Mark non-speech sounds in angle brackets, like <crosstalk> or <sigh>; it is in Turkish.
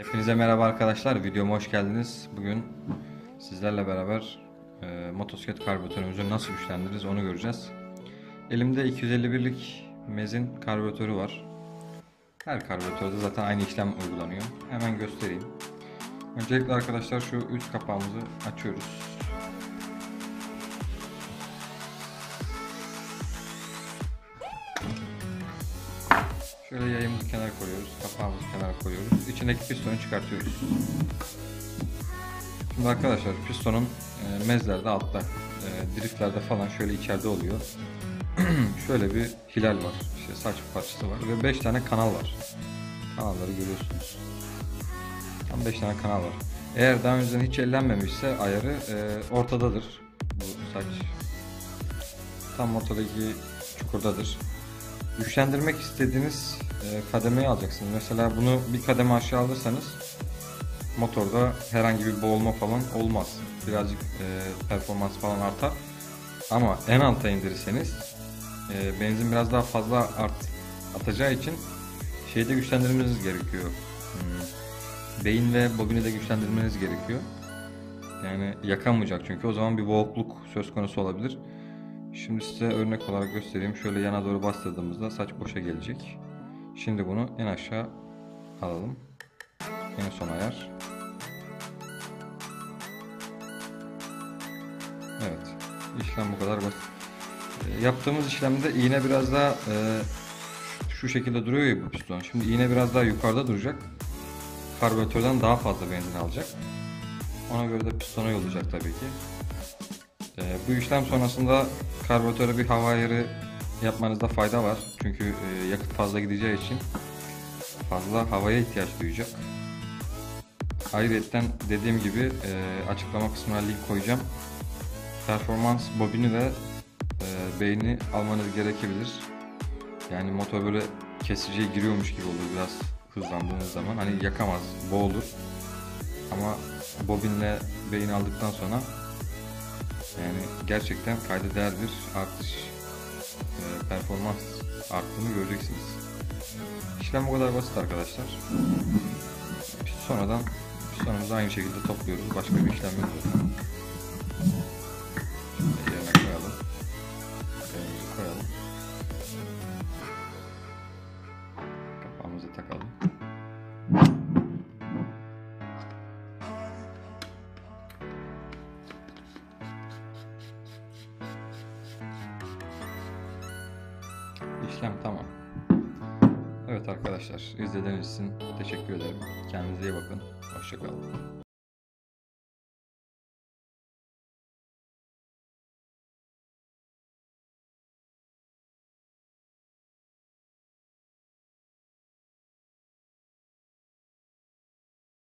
Hepinize merhaba arkadaşlar. Videoma hoş geldiniz. Bugün sizlerle beraber e, motosiklet karbüratörümüzü nasıl güçlendiririz onu göreceğiz. Elimde 251'lik Mezin karbüratörü var. Her karbüratörde zaten aynı işlem uygulanıyor. Hemen göstereyim. Öncelikle arkadaşlar şu üst kapağımızı açıyoruz. Şöyle yayımızı kenara koyuyoruz. Kapağımızı kenara koyuyoruz. İçindeki pistonu çıkartıyoruz. Şimdi arkadaşlar pistonun e, mezlerde altta, e, driftlerde falan şöyle içeride oluyor. <clears throat> şöyle bir hilal var. İşte saç parçası var ve 5 tane kanal var. Kanalları görüyorsunuz. Tam 5 tane kanal var. Eğer daha önceden hiç ellenmemişse ayarı e, ortadadır. Bu saç tam ortadaki çukurdadır. Güçlendirmek istediğiniz e, kademeyi alacaksınız. Mesela bunu bir kademe aşağı alırsanız motorda herhangi bir boğulma falan olmaz. Birazcık e, performans falan artar. Ama en alta indirirseniz e, benzin biraz daha fazla art, atacağı için şeyde güçlendirmeniz gerekiyor. Hmm. Beyin ve bobini de güçlendirmeniz gerekiyor. Yani yakamayacak çünkü o zaman bir boğukluk söz konusu olabilir. Şimdi size örnek olarak göstereyim. Şöyle yana doğru bastırdığımızda saç boşa gelecek. Şimdi bunu en aşağı alalım. En son ayar. Evet. İşlem bu kadar basit. E, yaptığımız işlemde iğne biraz daha e, şu şekilde duruyor ya bu piston. Şimdi iğne biraz daha yukarıda duracak. Karbüratörden daha fazla benzin alacak. Ona göre de pistona yollayacak tabii ki. E, bu işlem sonrasında karbüratöre bir hava ayarı yapmanızda fayda var. Çünkü e, yakıt fazla gideceği için fazla havaya ihtiyaç duyacak. Ayrıca dediğim gibi e, açıklama kısmına link koyacağım. Performans bobini ve e, beyni almanız gerekebilir. Yani motor böyle kesiciye giriyormuş gibi olur biraz hızlandığınız zaman. Hani yakamaz, boğulur. Ama bobinle beyin aldıktan sonra yani gerçekten kayda değer bir artış e, performans arttığını göreceksiniz. İşlem bu kadar basit arkadaşlar. Sonradan pistonumuzu aynı şekilde topluyoruz. Başka bir işlem yok İşlem tamam. Evet arkadaşlar izlediğiniz için teşekkür ederim. Kendinize iyi bakın. Hoşçakalın.